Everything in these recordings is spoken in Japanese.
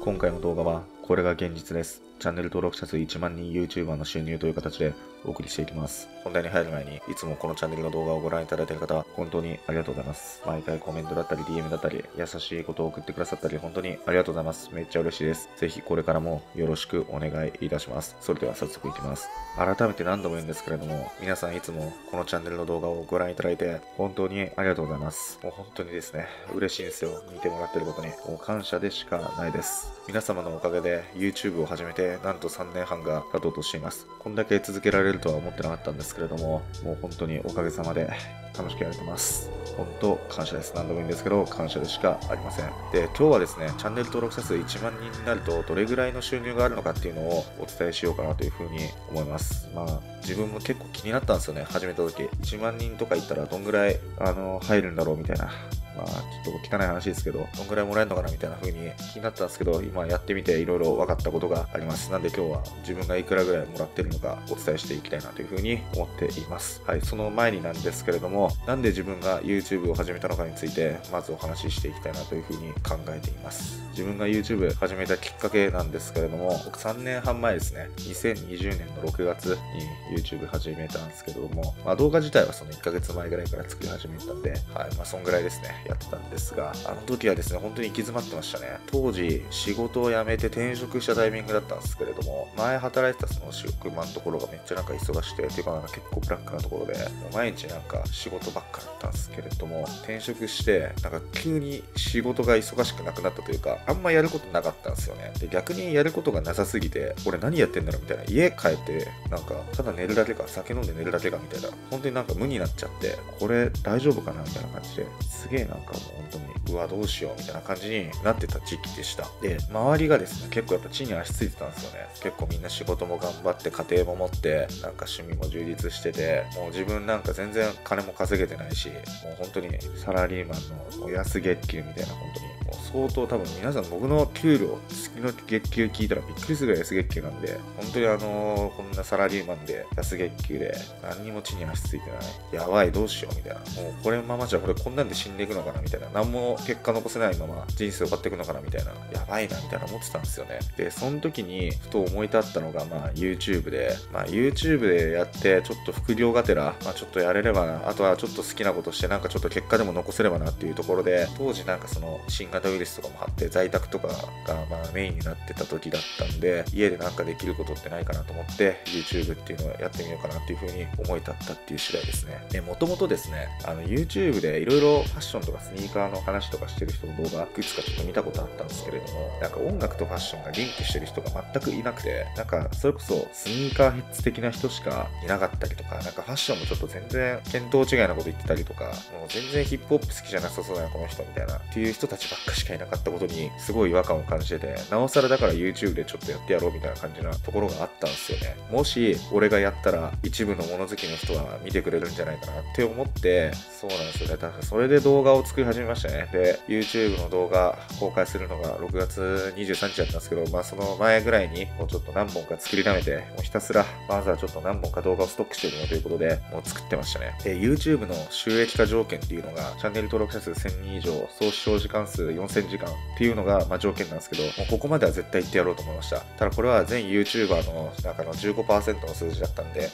今回の動画はこれが現実です。チャンネル登録者数1万人 YouTuber の収入という形でお送りしていきます。本題に入る前に、いつもこのチャンネルの動画をご覧いただいている方、本当にありがとうございます。毎回コメントだったり DM だったり、優しいことを送ってくださったり、本当にありがとうございます。めっちゃ嬉しいです。ぜひこれからもよろしくお願いいたします。それでは早速いきます。改めて何度も言うんですけれども、皆さんいつもこのチャンネルの動画をご覧いただいて、本当にありがとうございます。もう本当にですね、嬉しいんですよ。見てもらってることに。もう感謝でしかないです。皆様のおかげで YouTube を始めてなんと3年半が経とうとしています。こんだけ続けられるとは思ってなかったんですけれども、もう本当におかげさまで楽しくやれてます。本当感謝です。何度も言うんですけど、感謝でしかありません。で、今日はですね、チャンネル登録者数1万人になるとどれぐらいの収入があるのかっていうのをお伝えしようかなというふうに思います。まあ、自分も結構気になったんですよね、始めた時。1万人とか言ったらどんぐらい、あの、入るんだろうみたいな。まあ、ちょっと汚い話ですけど、どんぐらいもらえるのかなみたいな風に気になったんですけど、今やってみていろいろ分かったことがあります。なんで今日は自分がいくらぐらいもらってるのかお伝えしていきたいなという風に思っています。はい、その前になんですけれども、なんで自分が YouTube を始めたのかについて、まずお話ししていきたいなという風に考えています。自分が YouTube 始めたきっかけなんですけれども、僕3年半前ですね、2020年の6月に YouTube 始めたんですけども、まあ動画自体はその1ヶ月前ぐらいから作り始めたんで、はい、まあそんぐらいですね、やってたんですが、あの時はですね、本当に行き詰まってましたね。当時、仕事を辞めて転職したタイミングだったんですけれども、前働いてたその職場のところがめっちゃなんか忙しくて、ていうかなんか結構ブラックなところで、毎日なんか仕事ばっかだったんですけれども、転職して、なんか急に仕事が忙しくなくなったというか、あんまやることなかったんですよね。で、逆にやることがなさすぎて、俺何やってんだろうみたいな。家帰って、なんか、ただ寝るだけか、酒飲んで寝るだけかみたいな。本当になんか無になっちゃって、これ大丈夫かなみたいな感じで、すげえなんかもう本当に、うわ、どうしようみたいな感じになってた時期でした。で、周りがですね、結構やっぱ地に足ついてたんですよね。結構みんな仕事も頑張って、家庭も持って、なんか趣味も充実してて、もう自分なんか全然金も稼げてないし、もう本当にサラリーマンのお安月給みたいな、本当に、相当多分皆さん僕の給料、月の月給聞いたらびっくりするぐらい安月給なんで、本当にあのーこんなサラリーマンで安月給で何にも地に足ついてない。やばい、どうしようみたいな。もうこれのままじゃこれこんなんで死んでいくのかなみたいな。何も結果残せないまま人生を終わっていくのかなみたいな。やばいなみたいな思ってたんですよね。で、その時にふと思い立ったのが、まあ YouTube で、まあ YouTube でやってちょっと副業がてら、まあちょっとやれればな。あとはちょっと好きなことしてなんかちょっと結果でも残せればなっていうところで、当時なんかその新型ウイルスとかもあって在宅とかがまあメインになってた時だったんで、家でなんかできることってないかなと思って YouTube っていうのをやってみようかなっていうふうに思い立ったっていう次第ですね。で、もともとですね、あの YouTube でいろいろファッションととかスニーカーの話とかしてる人の動画、いくつかちょっと見たことあったんですけれども、なんか音楽とファッションがリンクしてる人が全くいなくて、なんかそれこそスニーカーヘッズ的な人しかいなかったりとか、なんかファッションもちょっと全然見当違いなこと言ってたりとか、もう全然ヒップホップ好きじゃなさそうだな、この人みたいな、っていう人たちばっかしかいなかったことに、すごい違和感を感じてて、なおさらだから YouTube でちょっとやってやろうみたいな感じなところがあったんですよね。もし、俺がやったら、一部の物好きの人は見てくれるんじゃないかなって思って、そうなんですよね。だからそれで動画を作り始めましたね。で、YouTube の動画公開するのが6月23日だったんですけど、まあその前ぐらいに、もうちょっと何本か作りためて、もうひたすら、まずはちょっと何本か動画をストックしておくのということで、もう作ってましたね。で、YouTube の収益化条件っていうのが、チャンネル登録者数1000人以上、総視聴時間数4000時間っていうのが、まあ条件なんですけど、もうここまでは絶対行ってやろうと思いました。ただこれは全 YouTuber の中の15%の数字だったんで、1000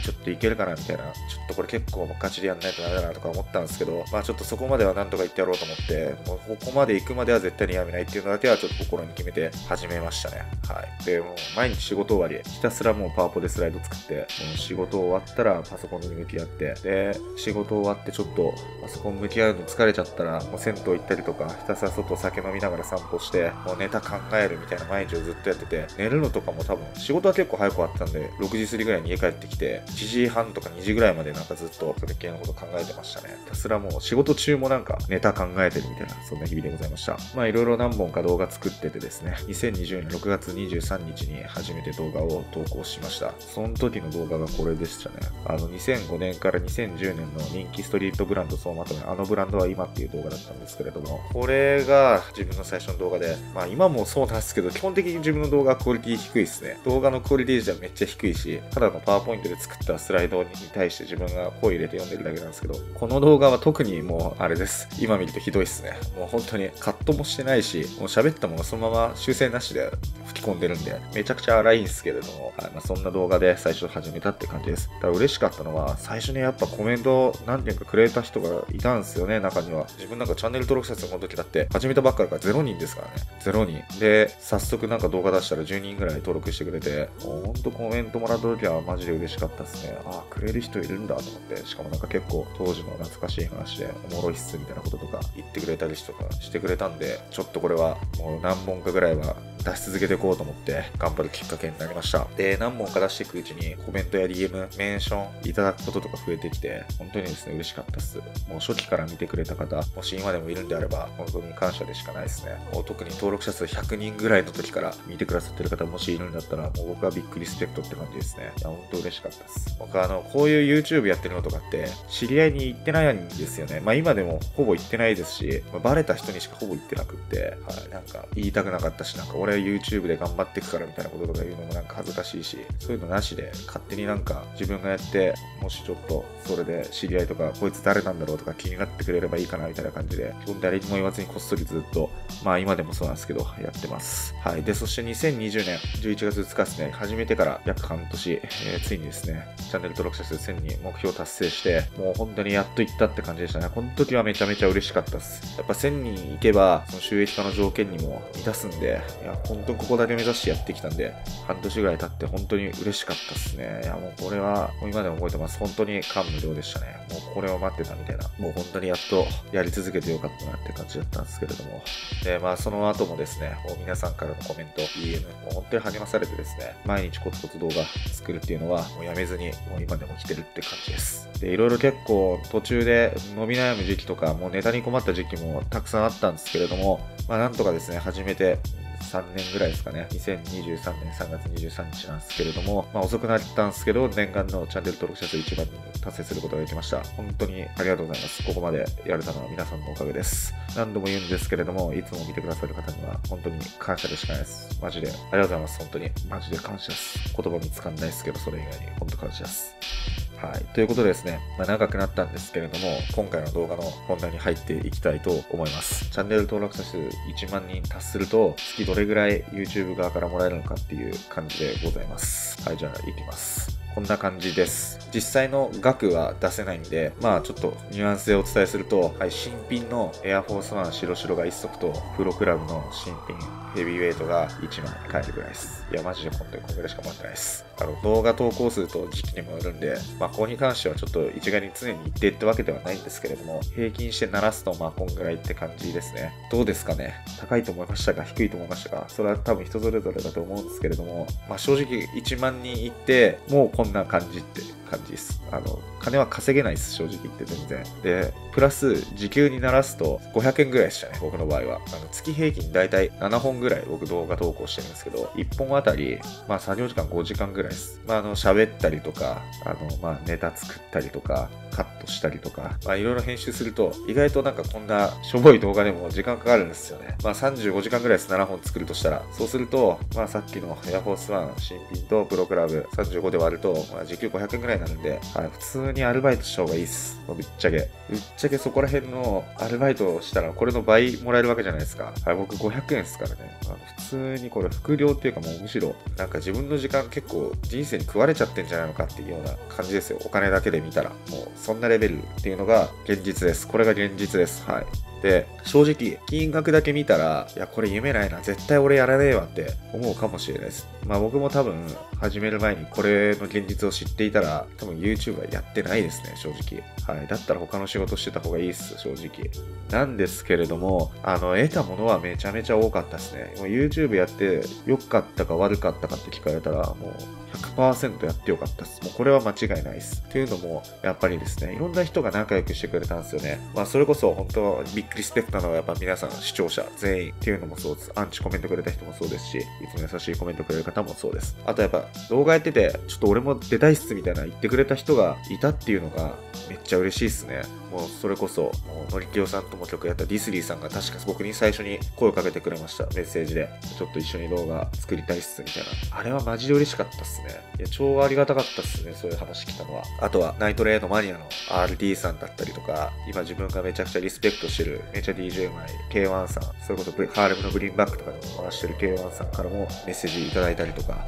人ちょっといけるかなみたいな、ちょっとこれ結構もうガチでやんないとダメだなとか思ったんですけど、まあちょっとそこまでではなんとか行ってやろうと思って、もうここまで行くまでは絶対にやめないっていうのだけはちょっと心に決めて始めましたね。はい。で、もう毎日仕事終わり、ひたすらもうパワポでスライド作って、もう仕事終わったらパソコンに向き合って、で、仕事終わってちょっとパソコン向き合うの疲れちゃったら、もう銭湯行ったりとか、ひたすら外酒飲みながら散歩して、もうネタ考えるみたいな毎日をずっとやってて、寝るのとかも多分、仕事は結構早く終わったんで、6時過ぎぐらいに家帰ってきて、1時半とか2時ぐらいまでなんかずっとそれ系のこと考えてましたね。ひたすらもう仕事中もなんかネタ考えてるみたいな、そんな日々でございました。まあいろいろ何本か動画作っててですね、2020年6月23日に初めて動画を投稿しました。その時の動画がこれでしたね。あの2005年から2010年の人気ストリートブランド総まとめ、あのブランドは今っていう動画だったんですけれども、これが自分の最初の動画で、まあ今もそうなんですけど、基本的に自分の動画クオリティ低いですね。動画のクオリティ自体めっちゃ低いし、ただのパワーポイントで作ったスライドに対して自分が声入れて読んでるだけなんですけど、この動画は特にもうあれですです。今見るとひどいっすね。もう本当にカットもしてないし、もう喋ったものそのまま修正なしで吹き込んでるんで、めちゃくちゃ荒いんですけれども、はいまあ、そんな動画で最初始めたって感じです。ただ嬉しかったのは、最初にやっぱコメント何件かくれた人がいたんですよね、中には。自分なんかチャンネル登録者数この時だって、始めたばっかりから0人ですからね。0人。で、早速なんか動画出したら10人ぐらい登録してくれて、もうほんとコメントもらった時はマジで嬉しかったですね。ああ、くれる人いるんだと思って、しかもなんか結構当時の懐かしい話で、おもろいっすみたいなこととか言ってくれたりとかしてくれたんで、ちょっとこれはもう何本かぐらいは出し続けていこうと思って頑張るきっかけになりました。で、何本か出していくうちにコメントや DM、メンションいただくこととか増えてきて、本当にですね、嬉しかったっす。もう初期から見てくれた方、もし今でもいるんであれば、本当に感謝でしかないですね。もう特に登録者数100人ぐらいの時から見てくださってる方もしいるんだったら、もう僕はビッグリスペクトって感じですね。いや、本当嬉しかったです。僕あの、こういう YouTube やってるのとかって、知り合いに言ってないんですよね。まあ今でもほぼ言ってないですし、まあ、バレた人にしかほぼ言ってなくって、はい、なんか言いたくなかったし、なんか俺は YouTube で頑張っていくからみたいなこととか言うのもなんか恥ずかしいし、そういうのなしで勝手になんか自分がやって、もしちょっとそれで知り合いとか、こいつ誰なんだろうとか気になってくれればいいかなみたいな感じで、基本誰にも言わずにこっそりずっと、まあ今でもそうなんですけど、やってます。はい。で、そして2020年11月2日ですね、始めてから約半年、えー、ついにですね、チャンネル登録者数1000人目標達成して、もう本当にやっと行ったって感じでしたね。この時はめちゃめちゃ嬉しかったです。やっぱ1000人行けば、その収益化の条件にも満たすんで、いや、本当にここだけ目指してやってきたんで、半年ぐらい経って本当に嬉しかったっすね。いや、もうこれは、もう今でも覚えてます。本当に感無量でしたね。もうこれを待ってたみたいな。もう本当にやっとやり続けてよかったなって感じだったんですけれども。で、まあその後もですね、もう皆さんからのコメント、DM、もう本当に励まされてですね、毎日コツコツ動画作るっていうのは、もうやめずに、もう今でも来てるって感じです。で、いろいろ結構途中で伸び悩む時期とか、もうネタに困った時期もたくさんあったんですけれども、まあなんとかですね、始めて、3年ぐらいですかね、2023年3月23日なんですけれども、まあ遅くなったんですけど、念願のチャンネル登録者数1万人達成することができました。本当にありがとうございます。ここまでやれたのは皆さんのおかげです。何度も言うんですけれども、いつも見てくださる方には本当に感謝でしかないです。マジで。ありがとうございます。本当に。マジで感謝です。言葉見つかんないですけど、それ以外に本当感謝です。はい。ということでですね、まあ、長くなったんですけれども、今回の動画の本題に入っていきたいと思います。チャンネル登録者数1万人達すると、月どれぐらい YouTube 側からもらえるのかっていう感じでございます。はい、じゃあ行きます。こんな感じです。実際の額は出せないんで、まあちょっとニュアンスでお伝えすると、はい、新品のエアフォースワン白白が1足と、プロクラブの新品ヘビーウェイトが1枚買えるぐらいです。いや、マジで本当にこんぐらいしか持ってないです。あの、動画投稿数と時期にもよるんで、まあ、ここに関してはちょっと一概に常に一定ってわけではないんですけれども、平均して鳴らすと、まあ、こんぐらいって感じですね。どうですかね？高いと思いましたか？低いと思いましたか？それは多分人それぞれだと思うんですけれども、まあ、正直1万人いって、もうここんな感じって。感じです。あの、金は稼げないです、正直言って全然。で、プラス、時給にならすと500円ぐらいでしたね、僕の場合は。あの月平均だいたい7本ぐらい僕動画投稿してるんですけど、1本あたり、まあ作業時間5時間ぐらいです。まああの、喋ったりとか、あの、まあネタ作ったりとか、カットしたりとか、まあいろいろ編集すると、意外となんかこんなしょぼい動画でも時間かかるんですよね。まあ35時間ぐらいです、7本作るとしたら。そうすると、まあさっきのエアフォースワン新品とプロクラブ35で割ると、まあ時給500円ぐらいなんで、はい、普通にアルバイトした方がいいっす。ぶっちゃけ。ぶっちゃけそこら辺のアルバイトをしたらこれの倍もらえるわけじゃないですか。はい、僕500円ですからね。あの普通にこれ副業っていうかもうむしろ、なんか自分の時間結構人生に食われちゃってんじゃないのかっていうような感じですよ。お金だけで見たら。もうそんなレベルっていうのが現実です。これが現実です。はい。で、正直、金額だけ見たら、いや、これ夢ないな、絶対俺やらねえわって思うかもしれないです。まあ僕も多分、始める前にこれの現実を知っていたら、多分 YouTube はやってないですね、正直。はい。だったら他の仕事してた方がいいっす、正直。なんですけれども、あの、得たものはめちゃめちゃ多かったですね。もう YouTube やって良かったか悪かったかって聞かれたら、もう100%やってよかったです。もうこれは間違いないです。っていうのも、やっぱりですね、いろんな人が仲良くしてくれたんですよね。まあそれこそ本当ビリスペクトのはやっぱ皆さん視聴者全員っていうのもそうです。アンチコメントくれた人もそうですし、いつも優しいコメントくれる方もそうです。あとやっぱ動画やってて、ちょっと俺も出たいっすみたいな言ってくれた人がいたっていうのがめっちゃ嬉しいっすね。もうそれこそ、もうのりきよさんとも曲やったディスリーさんが確か僕に最初に声をかけてくれました。メッセージで。ちょっと一緒に動画作りたいっすみたいな。あれはマジで嬉しかったっすね。いや、超ありがたかったっすね。そういう話来たのは。あとは、ナイトレイのマニアの RD さんだったりとか、今自分がめちゃくちゃリスペクトしてる、めちゃ DJ 前 K1 さん、それこそハーレムのブリーンバックとかでも回してる K1 さんからもメッセージいただいたりとか、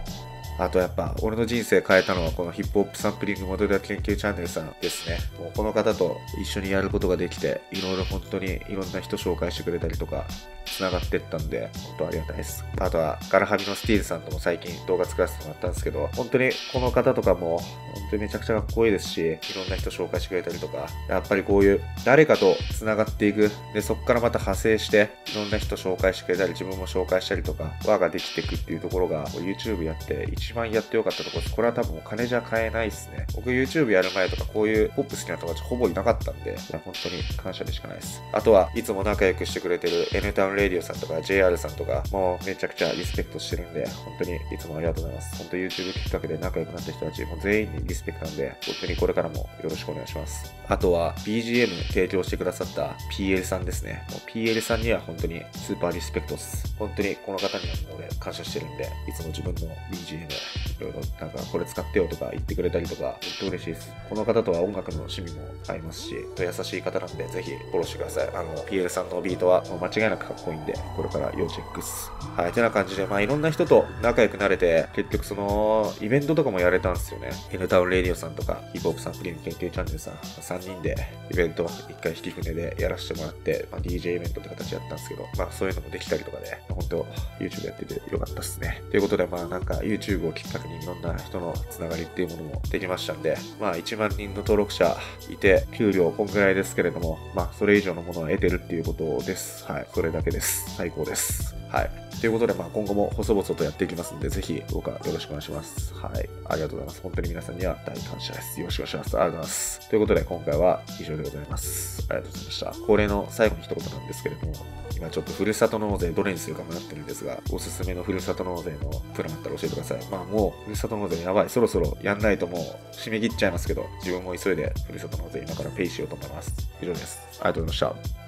あとやっぱ、俺の人生変えたのはこのヒップホップサンプリングモデル研究チャンネルさんですね。もうこの方と一緒にやることができて、いろいろ本当にいろんな人紹介してくれたりとか、繋がってったんで、本当ありがたいです。あとは、ガラハビのスティールさんとも最近動画作らせてもらったんですけど、本当にこの方とかも、本当にめちゃくちゃかっこいいですし、いろんな人紹介してくれたりとか、やっぱりこういう誰かと繋がっていく、で、そこからまた派生して、いろんな人紹介してくれたり、自分も紹介したりとか、輪ができていくっていうところが、YouTube やって一番やってよかったところです。これは多分お金じゃ買えないですね。僕 YouTube やる前とかこういうポップ好きな友達ほぼいなかったんで、いや本当に感謝でしかないです。あとはいつも仲良くしてくれてる N タウンレディオさんとか JR さんとか、もうめちゃくちゃリスペクトしてるんで、本当にいつもありがとうございます。本当 YouTube きっかけで仲良くなった人たち、もう全員にリスペクトなんで、本当にこれからもよろしくお願いします。あとは BGM 提供してくださった PL さんですね。もう PL さんには本当にスーパーリスペクトです。本当にこの方にはもう俺感謝してるんで、いつも自分の BGM いろいろなんかこれ使ってよとか言ってくれたりとか、本当嬉しいです。この方とは音楽の趣味も合いますし、優しい方なんで、ぜひフォローしてください。あの、PL さんのビートはもう間違いなくかっこいいんで、これから要チェックっす。はい、てな感じで、まあいろんな人と仲良くなれて、結局その、イベントとかもやれたんですよね。N タウンレディオさんとか、ヒップホップサンプリング研究チャンネルさん、3人でイベント1回引き船でやらせてもらって、まあ、DJ イベントって形やったんですけど、まあそういうのもできたりとかで、本当 YouTube やっててよかったっすね。ということで、まあなんか YouTube をきっかけにいろんな人のつながりっていうものもできましたんで、まあ1万人の登録者いて、給料こんぐらいですけれども、まあそれ以上のものは得てるっていうことです。はい。それだけです。最高です。はい。ということで、まあ、今後も細々とやっていきますので、ぜひどうかよろしくお願いします。はい。ありがとうございます。本当に皆さんには大感謝です。よろしくお願いします。ありがとうございます。ということで、今回は以上でございます。ありがとうございました。恒例の最後の一言なんですけれども、今ちょっとふるさと納税どれにするか迷ってるんですが、おすすめのふるさと納税のプランあったら教えてください。まあもう、ふるさと納税やばい。そろそろやんないともう締め切っちゃいますけど、自分も急いでふるさと納税今からペイしようと思います。以上です。ありがとうございました。